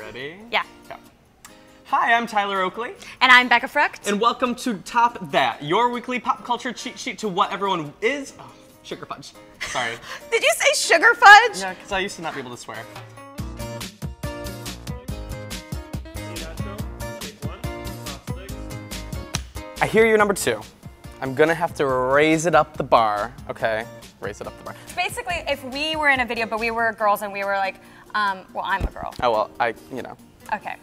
Ready? Yeah. Hi, I'm Tyler Oakley, And I'm Becca Frucht. and welcome to Top That, your weekly pop culture cheat sheet to what everyone is. Oh, sugar fudge. Sorry. Did you say sugar fudge? yeah, because I used to not be able to swear. I hear you're number two. I'm gonna have to raise it up the bar. Okay, raise it up the bar. Basically, if we were in a video, but we were girls and we were like, um, well, I'm a girl. Oh well, I, you know. Okay.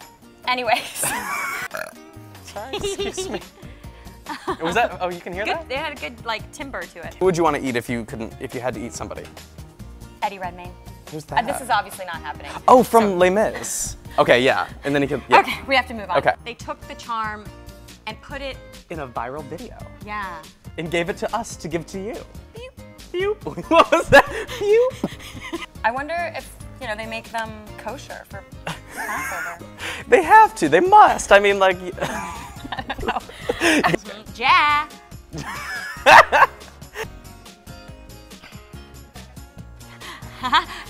Anyways. Sorry, excuse me. Was that? Oh, you can hear good, that? they had a good, like, timber to it. Who would you want to eat if you couldn't, if you had to eat somebody? Eddie Redmayne. Who's Uh, that? this is obviously not happening. Oh, from Les Mis. Okay, yeah, and then he could. Yeah. Okay, we have to move on. Okay. They took the charm and put it, In a viral video, yeah. and gave it to us to give to you. Beep. Pew. what was that? Pew. I wonder if, know, they make them kosher for Passover. They have to. They must. I mean, like. Ja.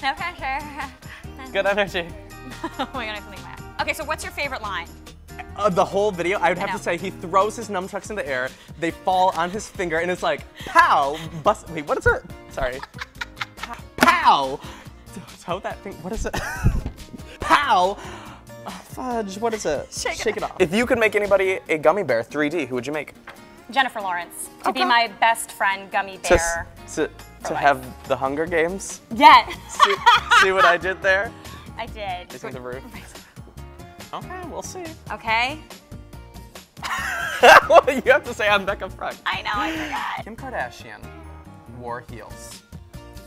no pressure. Good energy. oh my god, I like that. Okay, so what's your favorite line? Uh, the whole video, I would have I to say, he throws his nunchucks in the air. They fall on his finger, and it's like, pow! Bust. Wait, what is it? Sorry. Pow! pow. Toe that thing. What is it? pow! Oh, fudge. What is it? Shake it it off. If you could make anybody a gummy bear 3D, who would you make? Jennifer Lawrence to be my best friend gummy bear. s- to, to have the Hunger Games. Yeah, See, see what I did there? I did. Raising the roof. Okay, we'll see. Okay. you have to say I'm Becca Frucht. I know, I forgot. Kim Kardashian wore heels.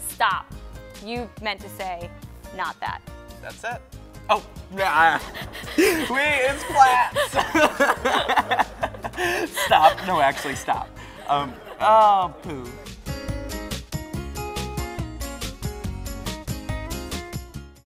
Stop. You meant to say not that. That's it. Oh, nah. we, it's flats. stop. No, actually, stop. Um, oh, poo.